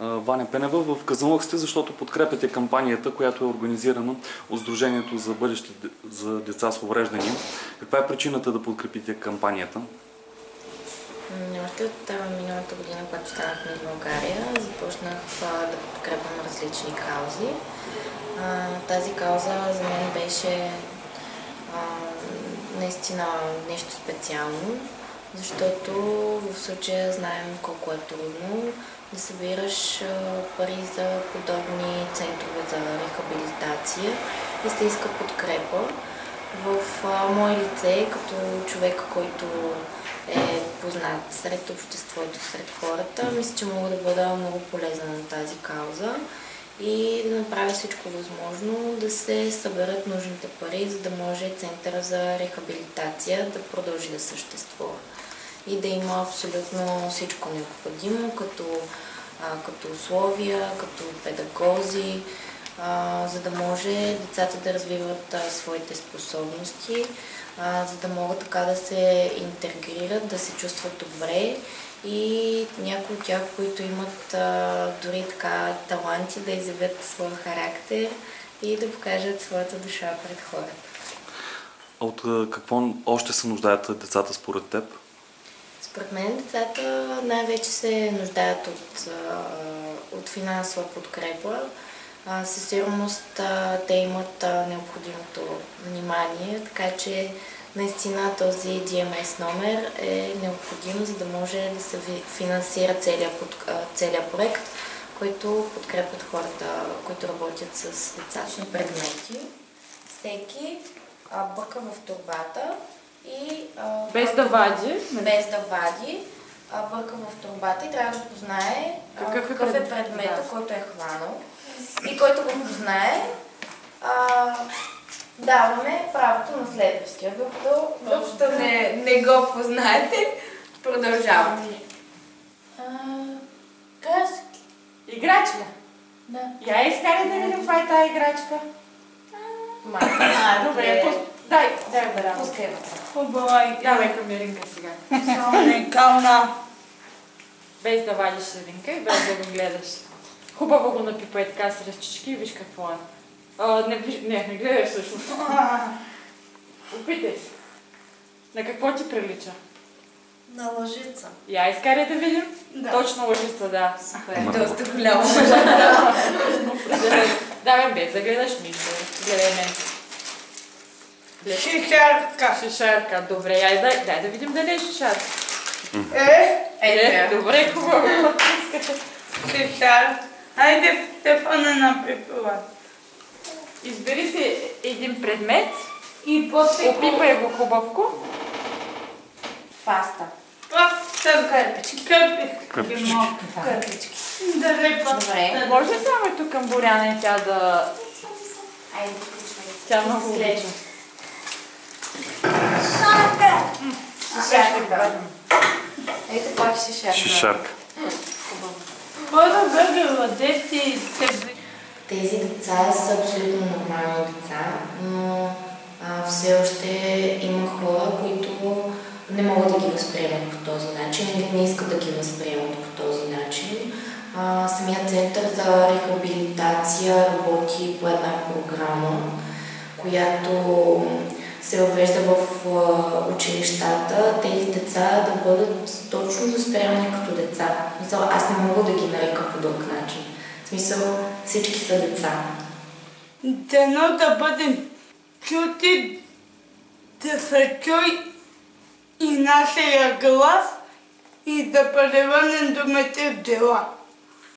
Ваня Пенева. В Казанлък сте, защото подкрепяте кампанията, която е организирана от Сдружението за бъдеще за деца с увреждания. Каква е причината да подкрепите кампанията? Още от миналата година, когато станах в България, започнах да подкрепям различни каузи. Тази кауза за мен беше наистина нещо специално, защото в случая знаем колко е трудно да събираш пари за подобни центрове за рехабилитация и се иска подкрепа. В мое лице, като човек, който е познат сред обществото, сред хората, мисля, че мога да бъда много полезна на тази кауза и да направя всичко възможно да се съберат нужните пари, за да може Центъра за рехабилитация да продължи да съществува. И да има абсолютно всичко необходимо, като, а, като условия, като педагози, а, за да може децата да развиват а, своите способности, а, за да могат така да се интегрират, да се чувстват добре и някои от тях, които имат а, дори така таланти да изявят своя характер и да покажат своята душа пред хората. А от какво още се нуждаят децата според теб? Според мен децата най-вече се нуждаят от, от финансова подкрепа. Със сигурност те имат необходимото внимание, така че наистина този DMS номер е необходим, за да може да се финансира целият, проект, който подкрепят хората, които работят с деца. Предмети. Всеки бърка в турбата и... без да вади. Без да вади. Бърка в турбата и трябва да познае какъв, е какъв е предмета, да. който е хванал. И който го познае, даваме правото на следващия. Докато, докато не, не го познаете, продължаваме. Краски. Играчка? Да. Я изкарай да видим каква е тази играчка. А, добре. Дай, дай да рам. Пускай вътре. Хубава, давай камеринка сега. Уникална. Без да вадиш сединка и без да го гледаш. Хубаво го напипай така с ръчички и виж какво е. А, не, не, не гледай всъщност. Опитай се. На какво ти прилича? На лъжица. Я изкарай да видим. Да. Точно лъжица, да. Супер. Доста голяма лъжица. Давай без да гледаш нищо. Гледай мен. Шишарка. Шишарка, добре. Ай, дай, дай да видим дали е шишарка. Е, е, е добре, хубаво. Шишарка. Хайде, Стефана напипила. Избери си един предмет и после опипай го хубавко. Паста. Паста. Кърпички. Кърпички. Кърпички. Добре. Може ли само тук към Боряна и тя да... Айде, Тя много обича. Ето пак. Хора бъде младеци и тези деца са абсолютно нормални деца, но а, все още има хора, които не могат да ги възприемат по този начин или не искат да ги възприемат по този начин. А, самият център за рехабилитация работи по една програма, която се въвежда в училищата, тези деца да бъдат точно възприемани като деца. Аз не мога да ги нарека по друг начин. В смисъл, всички са деца. Дано да бъдем чути, да се чуй и нашия глас и да превърнем думите в дела.